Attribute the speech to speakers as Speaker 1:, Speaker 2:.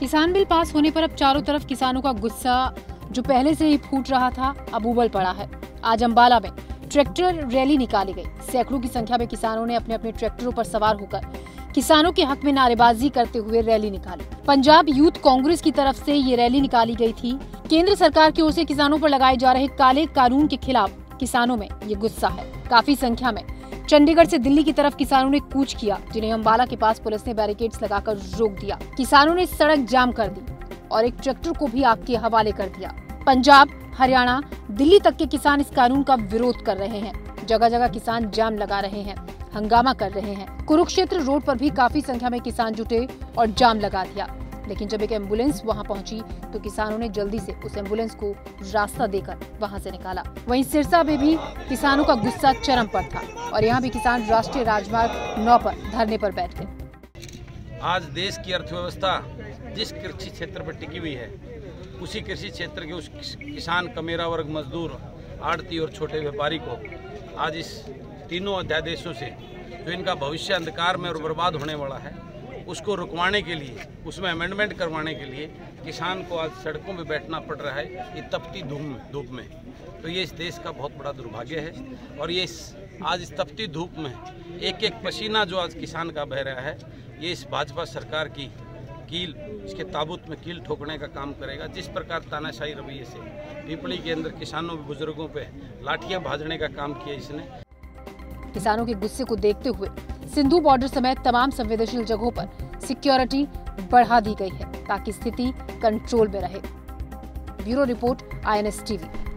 Speaker 1: किसान bill pass होने पर अब चारों तरफ़ किसानों का गुस्सा, जो पहले से ही फूट रहा था, अब उबल पड़ा है। आज अम्बाला में ट्रैक्टर रैली निकाली गई। सैकड़ों की संख्या में किसानों ने अपने अपने ट्रैक्टरों पर सवार होकर किसानों के हक में नारेबाजी करते हुए रैली निकाली। पंजाब यूथ कांग्रेस की तरफ़ से ये रैली निकाली गई थी। केंद्र सरकार की ओर से किसानों पर लगाए जा रहे काले कानून के खिलाफ किसानों में ये गुस्सा है। काफ़ी संख्या में चंडीगढ़ से दिल्ली की तरफ़ किसानों ने कूच किया, जिन्हें अम्बाला के पास पुलिस ने बैरिकेड्स लगाकर रोक दिया। किसानों ने सड़क जाम कर दी और एक ट्रैक्टर को भी आग के हवाले कर दिया। पंजाब, हरियाणा, दिल्ली तक के किसान इस कानून का विरोध कर रहे हैं। जगह जगह किसान जाम लगा रहे हैं, हंगामा कर रहे हैं। कुरुक्षेत्र रोड पर भी काफ़ी संख्या में किसान जुटे और जाम लगा दिया। लेकिन जब एक एंबुलेंस वहाँ पहुँची तो किसानों ने जल्दी से उस एंबुलेंस को रास्ता देकर वहाँ से निकाला। वहीं सिरसा में भी किसानों का गुस्सा चरम पर था और यहाँ भी किसान राष्ट्रीय राजमार्ग नौ पर धरने पर बैठ गए।
Speaker 2: आज देश की अर्थव्यवस्था जिस कृषि क्षेत्र पर टिकी हुई है, उसी कृषि क्षेत्र के उस किसान कमेरा वर्ग मजदूर आड़ती और छोटे व्यापारी को आज इस तीनों अध्यादेशों से जो इनका भविष्य अंधकार में और बर्बाद होने वाला है उसको रुकवाने के लिए, उसमें अमेंडमेंट करवाने के लिए किसान को आज सड़कों में बैठना पड़ रहा है, ये तपती धूप में धूप में। तो ये इस देश का बहुत बड़ा दुर्भाग्य है और ये इस, आज इस तपती धूप में एक एक पसीना जो आज किसान का बह रहा है, ये इस भाजपा सरकार की कील, इसके ताबूत में कील ठोकने का काम करेगा। जिस प्रकार तानाशाही रवैये से पीपली के अंदर किसानों, बुज़ुर्गों पे लाठियाँ भाजने का काम किया इसने
Speaker 1: किसानों के गुस्से को देखते हुए सिंधु बॉर्डर समेत तमाम संवेदनशील जगहों पर सिक्योरिटी बढ़ा दी गई है ताकि स्थिति कंट्रोल में रहे। ब्यूरो रिपोर्ट आई टीवी